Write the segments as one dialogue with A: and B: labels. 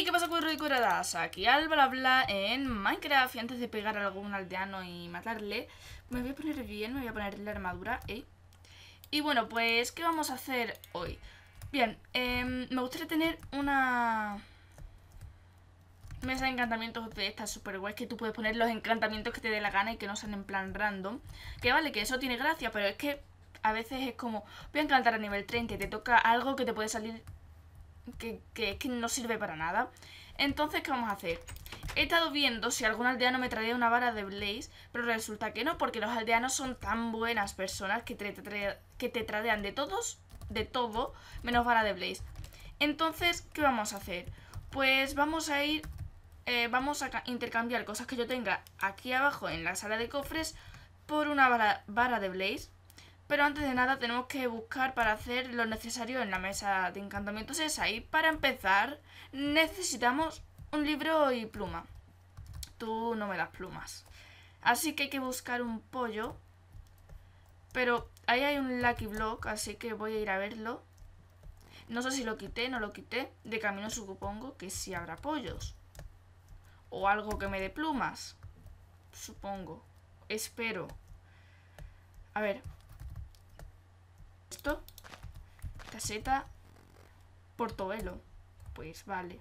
A: Hey, ¿qué pasa curro y curadas? Aquí Alba bla bla en Minecraft y antes de pegar a algún aldeano y matarle Me voy a poner bien, me voy a poner la armadura ¿eh? Y bueno, pues, ¿qué vamos a hacer hoy? Bien, em, me gustaría tener una mesa de encantamientos de estas super guays que tú puedes poner los encantamientos que te dé la gana y que no sean en plan random Que vale, que eso tiene gracia, pero es que a veces es como, voy a encantar a nivel 30 y te toca algo que te puede salir que, que, que no sirve para nada. Entonces, ¿qué vamos a hacer? He estado viendo si algún aldeano me traía una vara de Blaze, pero resulta que no, porque los aldeanos son tan buenas personas que te, te tradean de todos, de todo, menos vara de Blaze. Entonces, ¿qué vamos a hacer? Pues vamos a ir, eh, vamos a intercambiar cosas que yo tenga aquí abajo en la sala de cofres por una vara, vara de Blaze. Pero antes de nada tenemos que buscar para hacer lo necesario en la mesa de encantamientos esa. Y para empezar necesitamos un libro y pluma. Tú no me das plumas. Así que hay que buscar un pollo. Pero ahí hay un Lucky Block, así que voy a ir a verlo. No sé si lo quité, no lo quité. De camino supongo que sí habrá pollos. O algo que me dé plumas. Supongo. Espero. A ver, esto. Caseta. Portobelo. Pues vale.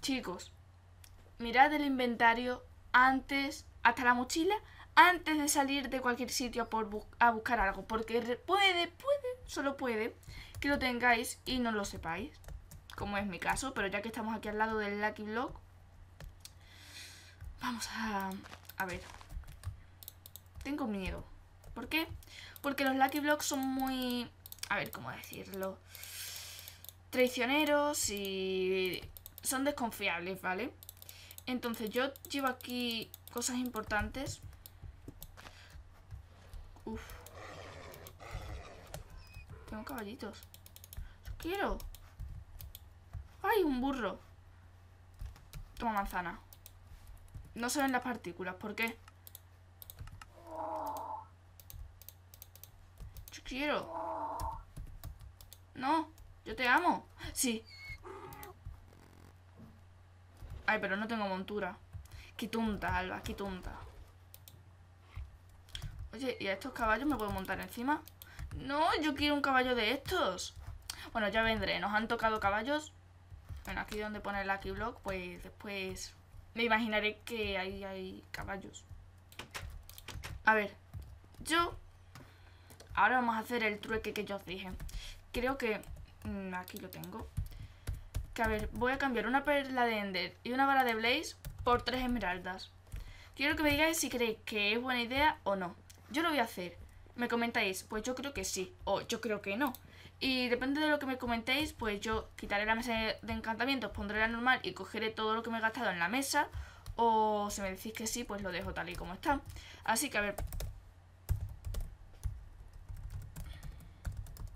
A: Chicos, mirad el inventario antes, hasta la mochila, antes de salir de cualquier sitio por a buscar algo. Porque puede, puede, solo puede que lo tengáis y no lo sepáis. Como es mi caso, pero ya que estamos aquí al lado del Lucky Block, vamos a, a ver. Tengo miedo. ¿Por qué? Porque los Lucky Blocks son muy... A ver, ¿cómo decirlo? Traicioneros y... Son desconfiables, ¿vale? Entonces yo llevo aquí cosas importantes. Uf. Tengo caballitos. quiero. ¡Ay, un burro! Toma manzana. No se ven las partículas. ¿Por qué? Quiero. No, yo te amo. Sí. Ay, pero no tengo montura. Qué tonta, Alba, qué tonta. Oye, ¿y a estos caballos me puedo montar encima? No, yo quiero un caballo de estos. Bueno, ya vendré. Nos han tocado caballos. Bueno, aquí donde pone el Lucky Block, pues después me imaginaré que ahí hay caballos. A ver, yo Ahora vamos a hacer el trueque que yo os dije. Creo que... Mm, aquí lo tengo. Que a ver, voy a cambiar una perla de Ender y una vara de Blaze por tres esmeraldas. Quiero que me digáis si creéis que es buena idea o no. Yo lo voy a hacer. Me comentáis, pues yo creo que sí. O yo creo que no. Y depende de lo que me comentéis, pues yo quitaré la mesa de encantamientos, pondré la normal y cogeré todo lo que me he gastado en la mesa. O si me decís que sí, pues lo dejo tal y como está. Así que a ver,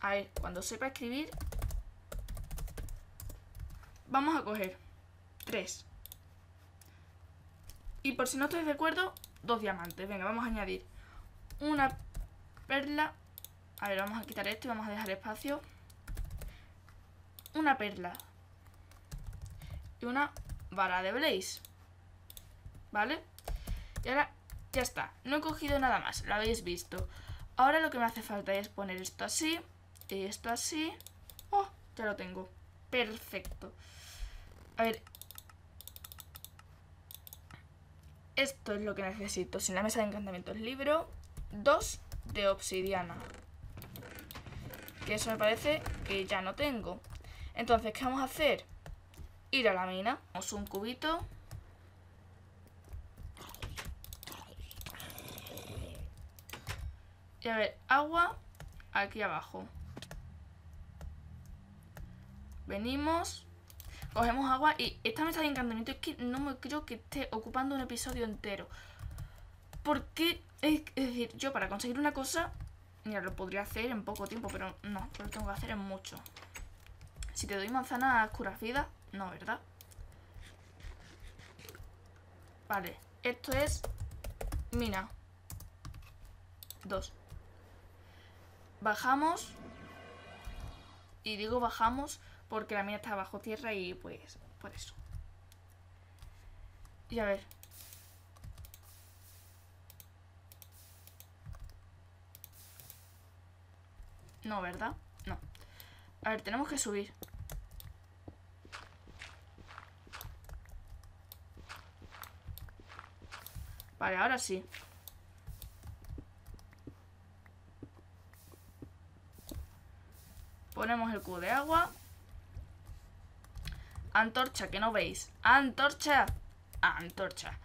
A: A ver, cuando sepa escribir, vamos a coger tres. Y por si no estoy de acuerdo, dos diamantes. Venga, vamos a añadir una perla. A ver, vamos a quitar esto y vamos a dejar espacio. Una perla. Y una vara de blaze. ¿Vale? Y ahora ya está. No he cogido nada más, lo habéis visto. Ahora lo que me hace falta es poner esto así esto así. Oh, ya lo tengo. Perfecto. A ver. Esto es lo que necesito. Sin la mesa de encantamientos libro. Dos de obsidiana. Que eso me parece que ya no tengo. Entonces, ¿qué vamos a hacer? Ir a la mina. Vamos un cubito. Y a ver, agua aquí abajo. Venimos, cogemos agua y esta mesa de encantamiento es que no me creo que esté ocupando un episodio entero. Porque, es, decir, yo para conseguir una cosa, mira, lo podría hacer en poco tiempo, pero no, lo tengo que hacer en mucho. Si te doy manzana cura vida, no, ¿verdad? Vale, esto es mina. Dos. Bajamos Y digo bajamos porque la mía está bajo tierra y pues por eso. Y a ver. No, ¿verdad? No. A ver, tenemos que subir. Vale, ahora sí. Ponemos el cubo de agua. Antorcha, que no veis. Antorcha. Antorcha.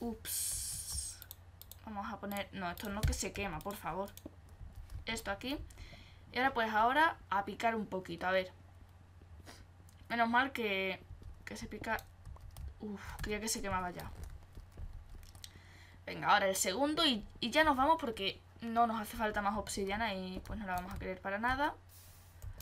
A: Ups. Vamos a poner... No, esto no que se quema, por favor. Esto aquí. Y ahora pues ahora a picar un poquito, a ver. Menos mal que, que se pica... Uf, creía que se quemaba ya. Venga, ahora el segundo y, y ya nos vamos porque no nos hace falta más obsidiana y pues no la vamos a querer para nada.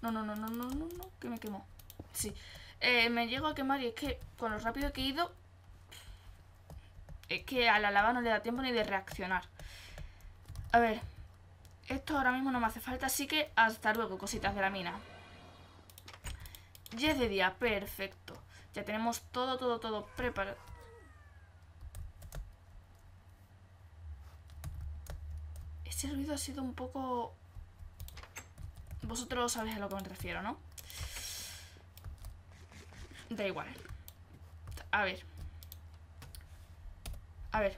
A: No, no, no, no, no, no, no, que me quemó. Sí. Eh, me llego a quemar y es que con lo rápido que he ido... Es que a la lava no le da tiempo ni de reaccionar. A ver. Esto ahora mismo no me hace falta, así que hasta luego, cositas de la mina. Ya es de día, perfecto. Ya tenemos todo, todo, todo preparado. ese ruido ha sido un poco... Vosotros sabéis a lo que me refiero, ¿no? Da igual. A ver. A ver.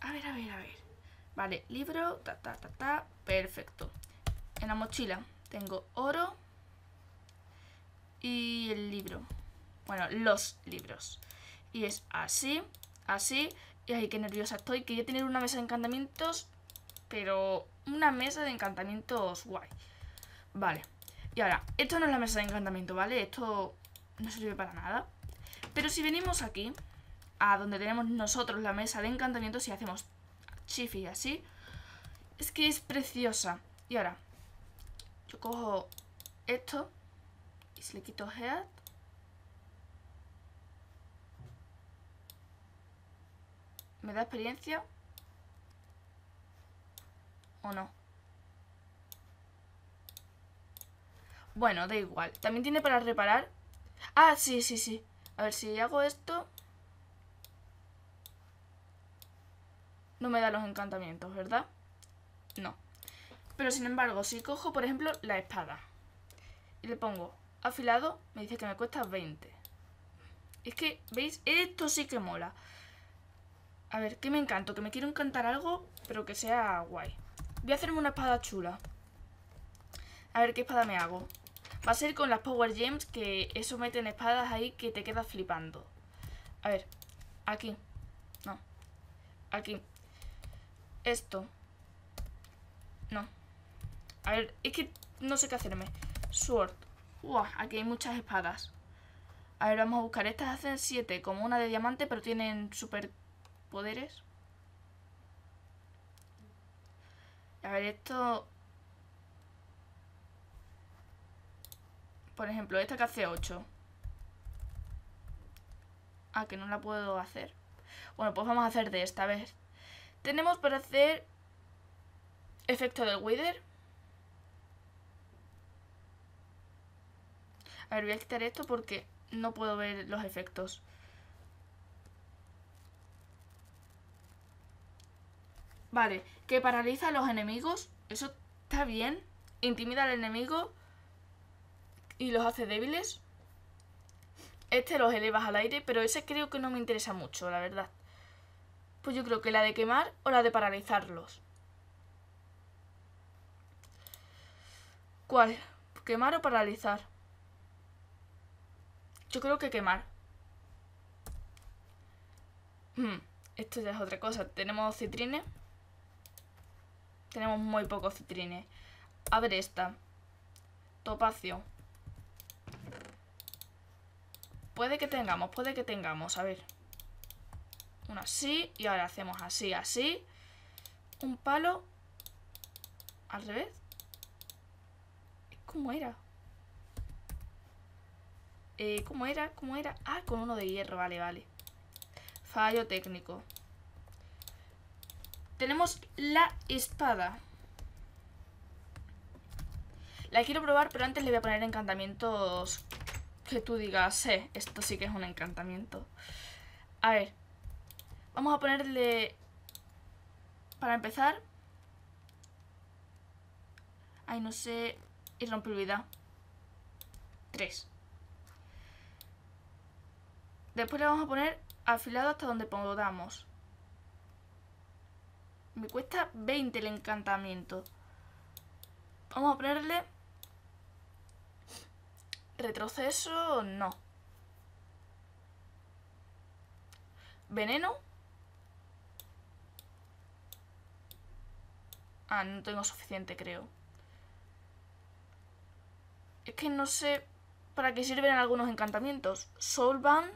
A: A ver, a ver, a ver. Vale, libro, ta, ta, ta, ta. Perfecto. En la mochila tengo oro y el libro. Bueno, los libros. Y es así, así. Y ay, qué nerviosa estoy. Quería tener una mesa de encantamientos pero una mesa de encantamientos guay. Vale. Y ahora, esto no es la mesa de encantamiento, ¿vale? Esto no sirve para nada. Pero si venimos aquí, a donde tenemos nosotros la mesa de encantamientos y hacemos chifi así, es que es preciosa. Y ahora, yo cojo esto y se le quito head. Me da experiencia. ¿O no? Bueno, da igual. También tiene para reparar. Ah, sí, sí, sí. A ver, si hago esto... No me da los encantamientos, ¿verdad? No. Pero sin embargo, si cojo, por ejemplo, la espada y le pongo afilado, me dice que me cuesta 20. Es que, ¿veis? Esto sí que mola. A ver, ¿qué me encanto? Que me quiero encantar algo, pero que sea guay. Voy a hacerme una espada chula. A ver qué espada me hago. Va a ser con las Power Gems, que eso meten espadas ahí que te quedas flipando. A ver, aquí. No. Aquí. Esto. No. A ver, es que no sé qué hacerme. Sword. Uah, aquí hay muchas espadas. A ver, vamos a buscar. Estas hacen 7, como una de diamante, pero tienen super poderes. A ver, esto... Por ejemplo, esta que hace 8. Ah, que no la puedo hacer. Bueno, pues vamos a hacer de esta vez. Tenemos para hacer efecto del Wither. A ver, voy a quitar esto porque no puedo ver los efectos. Vale, que paraliza a los enemigos. Eso está bien. Intimida al enemigo y los hace débiles. Este los elevas al aire, pero ese creo que no me interesa mucho, la verdad. Pues yo creo que la de quemar o la de paralizarlos. ¿Cuál? ¿Quemar o paralizar? Yo creo que quemar. Hmm, esto ya es otra cosa. Tenemos citrines. Tenemos muy pocos citrines. A ver esta. Topacio. Puede que tengamos, puede que tengamos. A ver. Una así. Y ahora hacemos así, así. Un palo. Al revés. ¿Cómo era? Eh, ¿Cómo era? ¿Cómo era? Ah, con uno de hierro. Vale, vale. Fallo técnico. Tenemos la espada. La quiero probar, pero antes le voy a poner encantamientos que tú digas, eh, esto sí que es un encantamiento. A ver, vamos a ponerle, para empezar, ay, no sé, irrompibilidad. 3. Después le vamos a poner afilado hasta donde podamos. Me cuesta 20 el encantamiento. Vamos a ponerle... Retroceso, no. Veneno. Ah, no tengo suficiente, creo. Es que no sé para qué sirven algunos encantamientos. Soulband.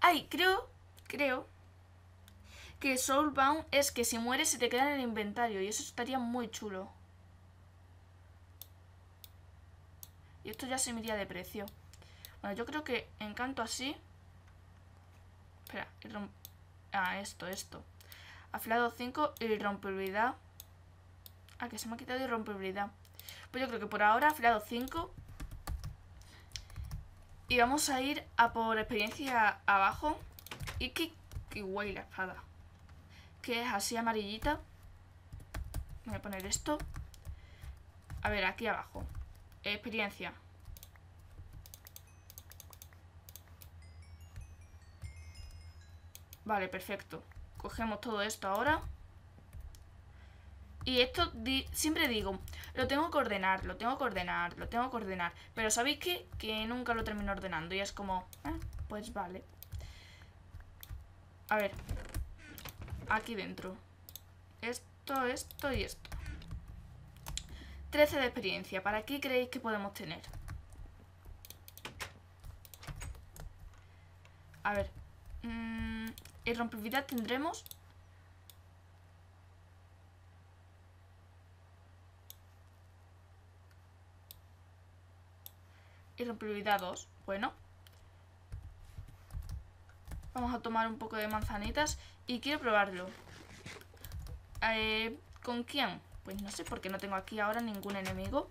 A: Ay, creo, creo que Soulbound es que si mueres se te queda en el inventario y eso estaría muy chulo. Y esto ya se me iría de precio. Bueno, yo creo que encanto así. Espera, ah, esto, esto. Afilado 5, irrompibilidad. Ah, que se me ha quitado irrompibilidad. Pues yo creo que por ahora afilado 5. Y vamos a ir a por experiencia abajo. Y que, que guay la espada que es así amarillita. Voy a poner esto. A ver, aquí abajo. Experiencia. Vale, perfecto. Cogemos todo esto ahora. Y esto siempre digo, lo tengo que ordenar, lo tengo que ordenar, lo tengo que ordenar. Pero ¿sabéis qué? Que nunca lo termino ordenando y es como, eh, pues vale. A ver, aquí dentro. Esto, esto y esto. 13 de experiencia. ¿Para qué creéis que podemos tener? A ver. Mmm, irrompibilidad tendremos. Irrompibilidad 2. Bueno. Vamos a tomar un poco de manzanitas y quiero probarlo. Eh, ¿Con quién? Pues no sé porque no tengo aquí ahora ningún enemigo.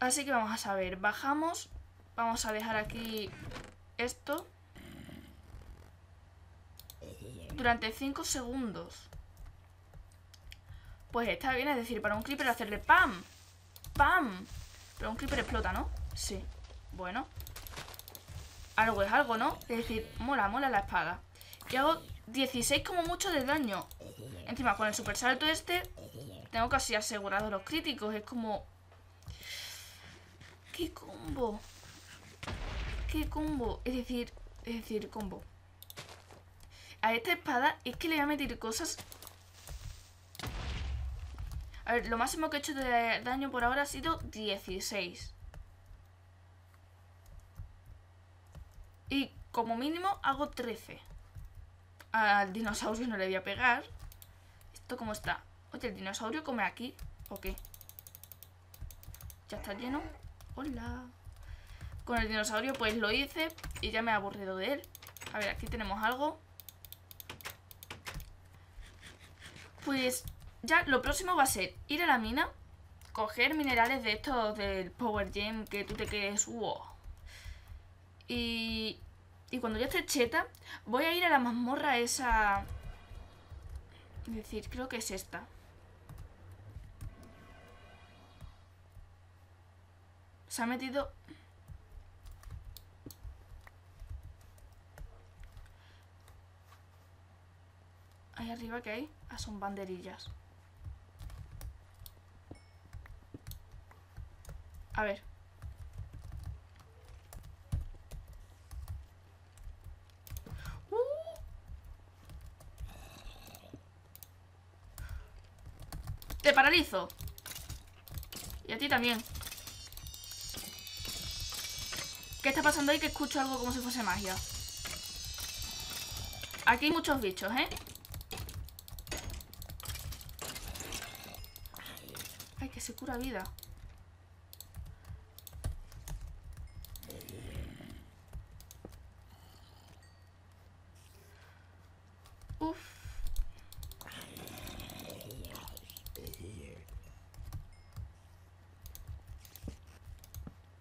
A: Así que vamos a saber. Bajamos. Vamos a dejar aquí esto. Durante 5 segundos. Pues está bien, es decir, para un creeper hacerle ¡pam! ¡pam! Pero un creeper explota, ¿no? Sí. Bueno algo es algo, ¿no? Es decir, mola, mola la espada. Y hago 16 como mucho de daño. Encima, con el super salto este, tengo casi asegurado los críticos. Es como... ¡Qué combo! ¡Qué combo! Es decir, es decir, combo. A esta espada es que le voy a meter cosas... A ver, lo máximo que he hecho de daño por ahora ha sido 16. Y como mínimo hago 13. Al dinosaurio no le voy a pegar. ¿Esto cómo está? Oye, ¿el dinosaurio come aquí? ¿O qué? Ya está lleno. Hola. Con el dinosaurio pues lo hice y ya me he aburrido de él. A ver, aquí tenemos algo. Pues ya lo próximo va a ser ir a la mina, coger minerales de estos del Power Gem que tú te quedes... Wow. Y y cuando ya esté cheta, voy a ir a la mazmorra esa... Es decir, creo que es esta. Se ha metido... Ahí arriba que hay, ah, son banderillas. A ver. Te paralizo. Y a ti también. ¿Qué está pasando ahí que escucho algo como si fuese magia? Aquí hay muchos bichos, ¿eh? Ay, que se cura vida Uf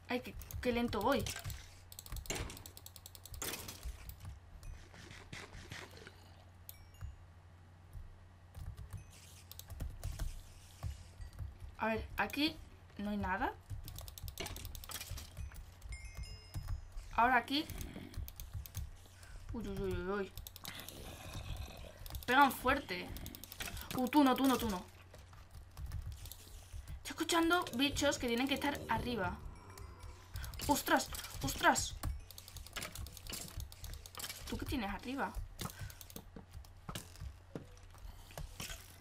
A: Ay, qué, lento voy A ver, aquí no hay nada. Ahora aquí. Uy, uy, uy, uy. Pegan fuerte. Uh, tú no, tú no, tú no. Estoy escuchando bichos que tienen que estar arriba. ¡Ostras! ¡Ostras! ¿Tú qué tienes arriba?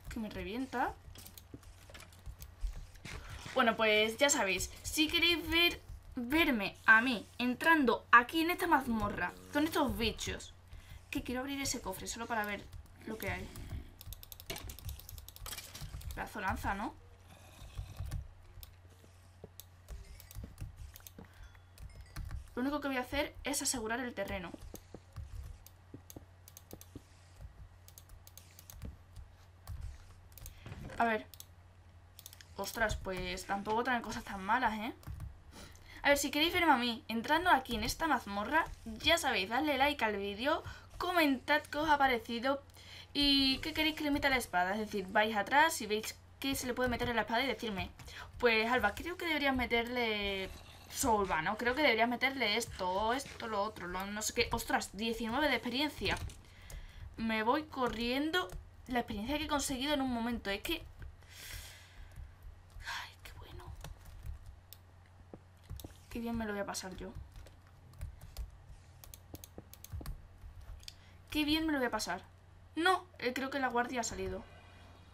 A: Que me revienta. Bueno, pues ya sabéis. Si queréis ver verme a mí entrando aquí en esta mazmorra con estos bichos. Que quiero abrir ese cofre solo para ver lo que hay. La lanza, ¿no? Lo único que voy a hacer es asegurar el terreno. A ver. Ostras, pues tampoco traen cosas tan malas, ¿eh? A ver, si queréis verme a mí entrando aquí en esta mazmorra, ya sabéis, dadle like al vídeo, comentad qué os ha parecido y qué queréis que le meta la espada. Es decir, vais atrás y veis que se le puede meter en la espada y decirme, pues Alba, creo que deberías meterle Solva, ¿no? Creo que deberías meterle esto, esto, lo otro, no sé qué. Ostras, 19 de experiencia. Me voy corriendo. La experiencia que he conseguido en un momento. Es que... Ay, qué bueno. Qué bien me lo voy a pasar yo. Qué bien me lo voy a pasar. No, eh, creo que la guardia ha salido.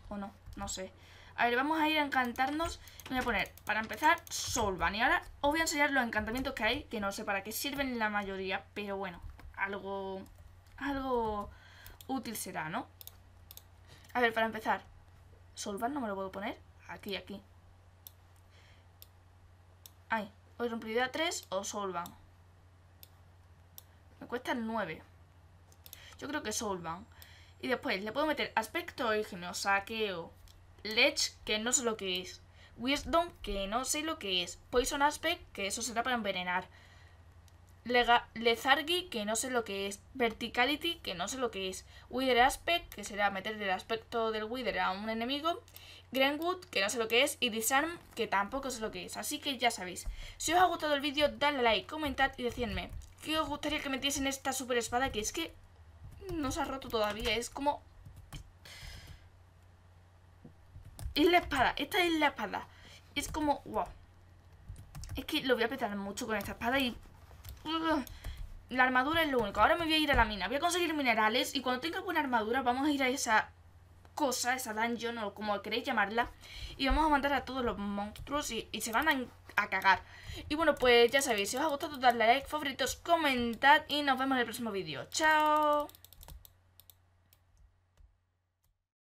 A: O no, no sé. A ver, vamos a ir a encantarnos. voy a poner, para empezar, Solvan. Y ahora os voy a enseñar los encantamientos que hay, que no sé para qué sirven la mayoría, pero bueno, algo, algo útil será, ¿no? A ver, para empezar, Solvan no me lo puedo poner. Aquí, aquí. Ay, o rompibilidad 3 o Solvan. Me cuesta el 9. Yo creo que Solvan. Y después le puedo meter aspecto original, saqueo, Lech, que no sé lo que es. Wisdom, que no sé lo que es. Poison Aspect, que eso será para envenenar. Lega Lethargy, que no sé lo que es. Verticality, que no sé lo que es. Wither Aspect, que será meterle el aspecto del Wither a un enemigo. Greenwood, que no sé lo que es. Y Disarm, que tampoco sé lo que es. Así que ya sabéis. Si os ha gustado el vídeo, dale like, comentad y decidme qué os gustaría que metiesen esta super espada, que es que no se ha roto todavía. Es como Es la espada, esta es la espada. Es como, wow. Es que lo voy a petar mucho con esta espada y... La armadura es lo único. Ahora me voy a ir a la mina. Voy a conseguir minerales y cuando tenga buena armadura vamos a ir a esa cosa, esa dungeon o como queréis llamarla. Y vamos a mandar a todos los monstruos y, se van a, cagar. Y bueno, pues ya sabéis, si os ha gustado darle like, favoritos, comentad y nos vemos en el próximo vídeo. ¡Chao!